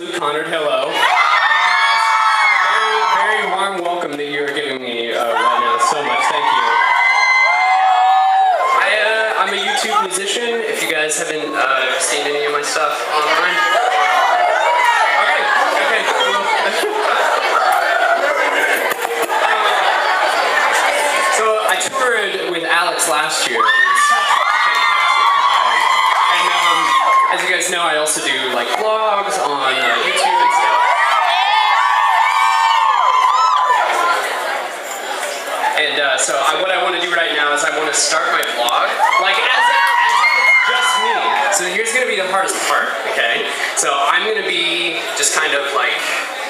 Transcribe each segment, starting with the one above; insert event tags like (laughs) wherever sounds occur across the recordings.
Luke Conard. Hello. Thank you guys for the very, very warm welcome that you are giving me uh, right now. So much. Thank you. I, uh, I'm a YouTube musician. If you guys haven't uh, seen any of my stuff online. (laughs) last year. so I, what I want to do right now is I want to start my vlog, like as if, as if it's just me. So here's going to be the hardest part, okay? So I'm going to be just kind of like,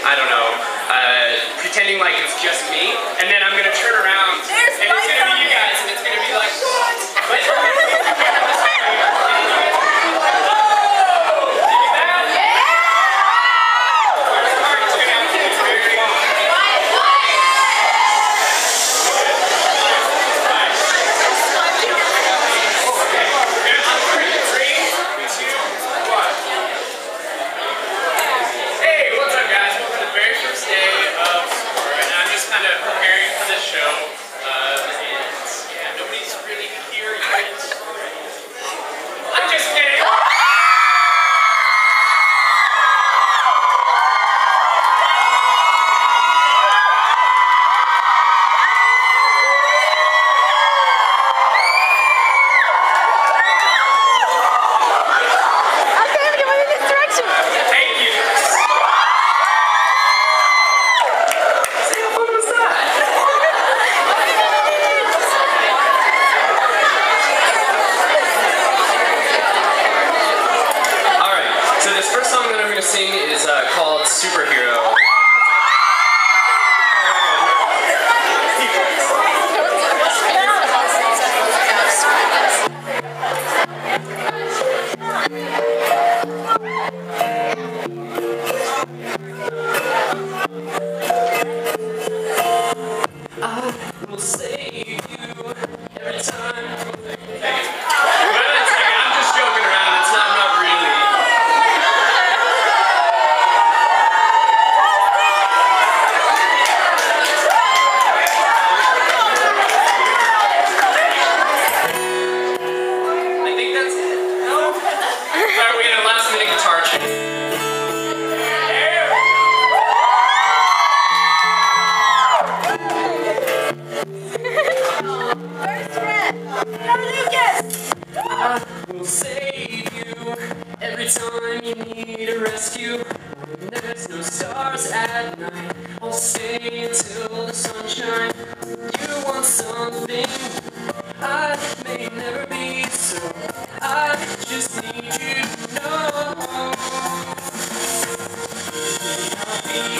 I don't know, uh, pretending like it's just me, and then I'm going to turn around. There's and sing is uh, called Superhero. (laughs) think that's it. No. All right, we got a last minute guitar change. save you every time you need a rescue. When there's no stars at night, I'll stay until the sunshine. You want something Happy